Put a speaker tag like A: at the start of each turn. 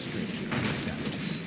A: stranger in the Sabbath.